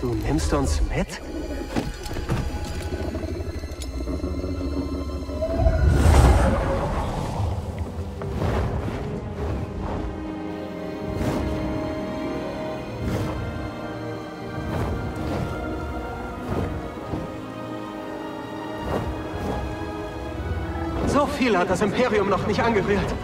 Du nimmst uns mit? So viel hat das Imperium noch nicht angerührt.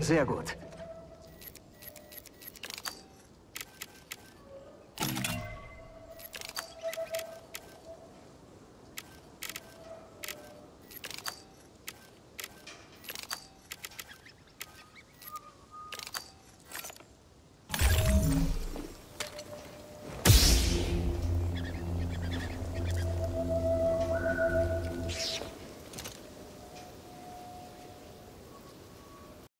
Sehr gut.